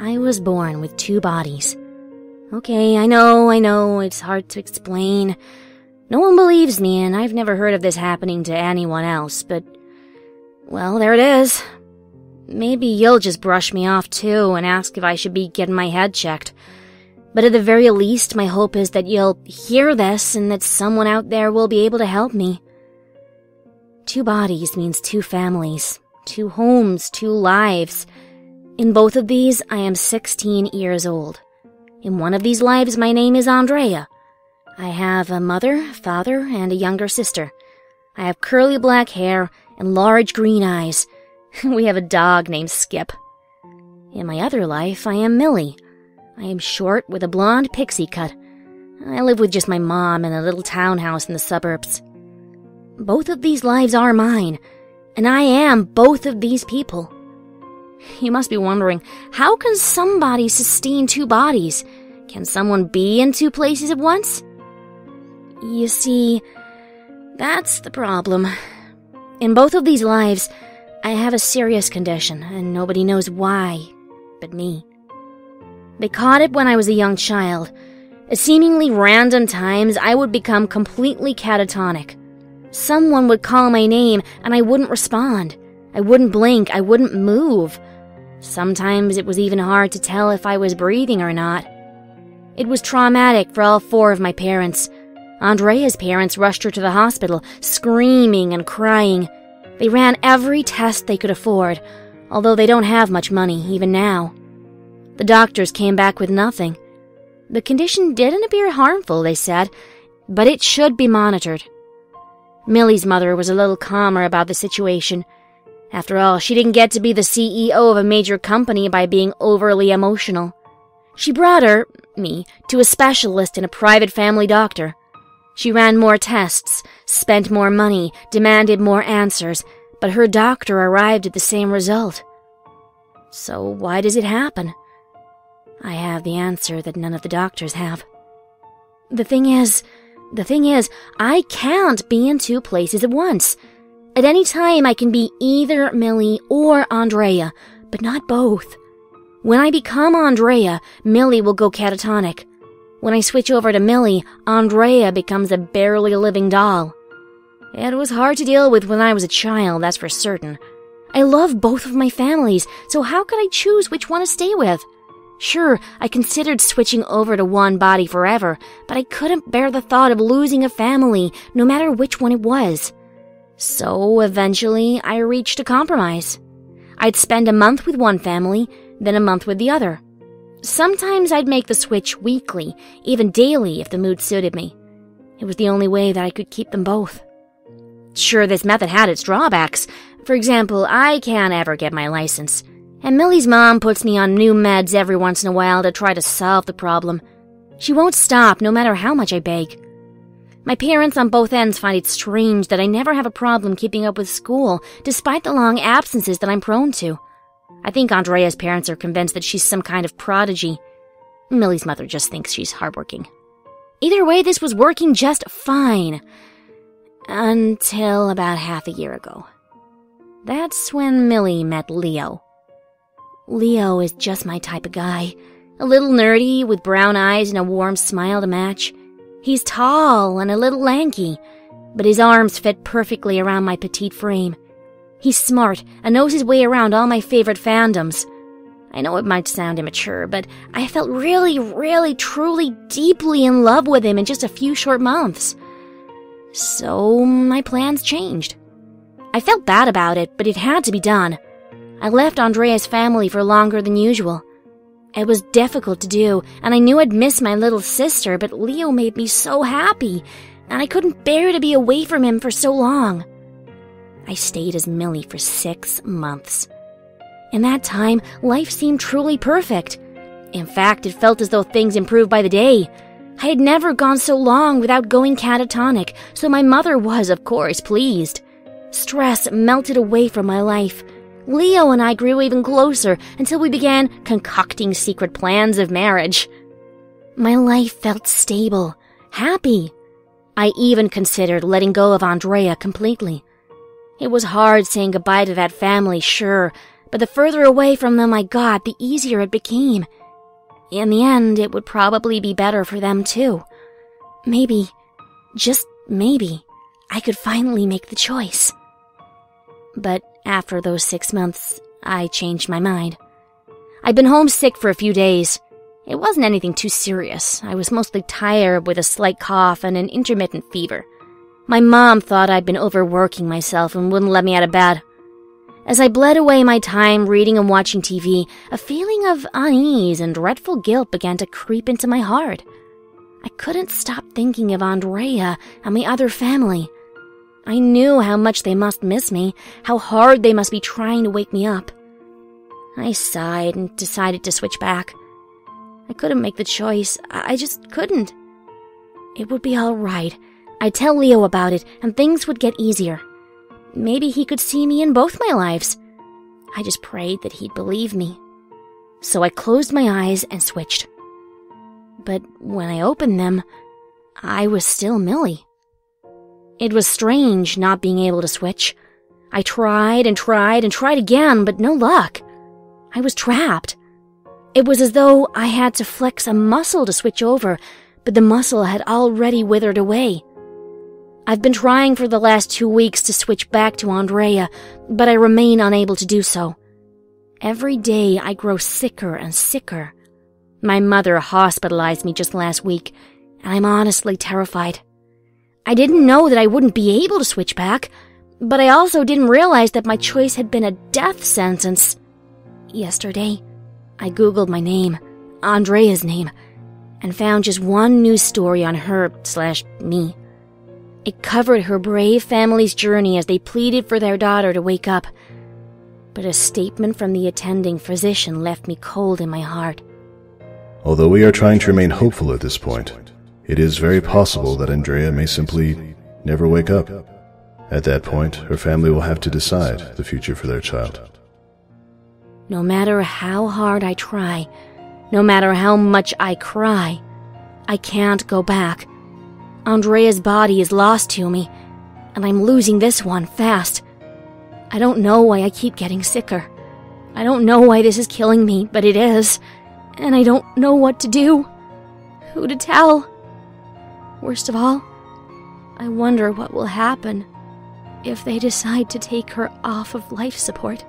I was born with two bodies. Okay, I know, I know, it's hard to explain. No one believes me, and I've never heard of this happening to anyone else, but. Well, there it is. Maybe you'll just brush me off too and ask if I should be getting my head checked. But at the very least, my hope is that you'll hear this and that someone out there will be able to help me. Two bodies means two families, two homes, two lives. In both of these, I am 16 years old. In one of these lives, my name is Andrea. I have a mother, father, and a younger sister. I have curly black hair and large green eyes. we have a dog named Skip. In my other life, I am Millie. I am short with a blonde pixie cut. I live with just my mom in a little townhouse in the suburbs. Both of these lives are mine, and I am both of these people. You must be wondering, how can somebody sustain two bodies? Can someone be in two places at once? You see, that's the problem. In both of these lives, I have a serious condition, and nobody knows why but me. They caught it when I was a young child. At seemingly random times, I would become completely catatonic. Someone would call my name, and I wouldn't respond. I wouldn't blink, I wouldn't move. Sometimes it was even hard to tell if I was breathing or not. It was traumatic for all four of my parents. Andrea's parents rushed her to the hospital, screaming and crying. They ran every test they could afford, although they don't have much money even now. The doctors came back with nothing. The condition didn't appear harmful, they said, but it should be monitored. Millie's mother was a little calmer about the situation. After all, she didn't get to be the CEO of a major company by being overly emotional. She brought her, me, to a specialist and a private family doctor. She ran more tests, spent more money, demanded more answers, but her doctor arrived at the same result. So why does it happen? I have the answer that none of the doctors have. The thing is, the thing is, I can't be in two places at once. At any time, I can be either Millie or Andrea, but not both. When I become Andrea, Millie will go catatonic. When I switch over to Millie, Andrea becomes a barely living doll. It was hard to deal with when I was a child, that's for certain. I love both of my families, so how could I choose which one to stay with? Sure, I considered switching over to one body forever, but I couldn't bear the thought of losing a family, no matter which one it was. So eventually, I reached a compromise. I'd spend a month with one family, then a month with the other. Sometimes I'd make the switch weekly, even daily if the mood suited me. It was the only way that I could keep them both. Sure, this method had its drawbacks. For example, I can't ever get my license. And Millie's mom puts me on new meds every once in a while to try to solve the problem. She won't stop no matter how much I beg. My parents on both ends find it strange that I never have a problem keeping up with school, despite the long absences that I'm prone to. I think Andrea's parents are convinced that she's some kind of prodigy. Millie's mother just thinks she's hardworking. Either way, this was working just fine. Until about half a year ago. That's when Millie met Leo. Leo is just my type of guy. A little nerdy, with brown eyes and a warm smile to match. He's tall and a little lanky, but his arms fit perfectly around my petite frame. He's smart and knows his way around all my favorite fandoms. I know it might sound immature, but I felt really, really, truly, deeply in love with him in just a few short months. So my plans changed. I felt bad about it, but it had to be done. I left Andrea's family for longer than usual. It was difficult to do, and I knew I'd miss my little sister, but Leo made me so happy, and I couldn't bear to be away from him for so long. I stayed as Millie for six months. In that time, life seemed truly perfect. In fact, it felt as though things improved by the day. I had never gone so long without going catatonic, so my mother was, of course, pleased. Stress melted away from my life. Leo and I grew even closer until we began concocting secret plans of marriage. My life felt stable, happy. I even considered letting go of Andrea completely. It was hard saying goodbye to that family, sure, but the further away from them I got, the easier it became. In the end, it would probably be better for them too. Maybe, just maybe, I could finally make the choice. But after those six months, I changed my mind. I'd been homesick for a few days. It wasn't anything too serious. I was mostly tired with a slight cough and an intermittent fever. My mom thought I'd been overworking myself and wouldn't let me out of bed. As I bled away my time reading and watching TV, a feeling of unease and dreadful guilt began to creep into my heart. I couldn't stop thinking of Andrea and my other family. I knew how much they must miss me, how hard they must be trying to wake me up. I sighed and decided to switch back. I couldn't make the choice. I just couldn't. It would be all right. I'd tell Leo about it, and things would get easier. Maybe he could see me in both my lives. I just prayed that he'd believe me. So I closed my eyes and switched. But when I opened them, I was still Millie. It was strange not being able to switch. I tried and tried and tried again, but no luck. I was trapped. It was as though I had to flex a muscle to switch over, but the muscle had already withered away. I've been trying for the last two weeks to switch back to Andrea, but I remain unable to do so. Every day I grow sicker and sicker. My mother hospitalized me just last week, and I'm honestly terrified. I didn't know that I wouldn't be able to switch back, but I also didn't realize that my choice had been a death sentence. Yesterday, I googled my name, Andrea's name, and found just one news story on her slash me. It covered her brave family's journey as they pleaded for their daughter to wake up. But a statement from the attending physician left me cold in my heart. Although we are trying to remain hopeful at this point, it is very possible that Andrea may simply never wake up. At that point, her family will have to decide the future for their child. No matter how hard I try, no matter how much I cry, I can't go back. Andrea's body is lost to me, and I'm losing this one fast. I don't know why I keep getting sicker. I don't know why this is killing me, but it is. And I don't know what to do. Who to tell. Worst of all, I wonder what will happen if they decide to take her off of life support.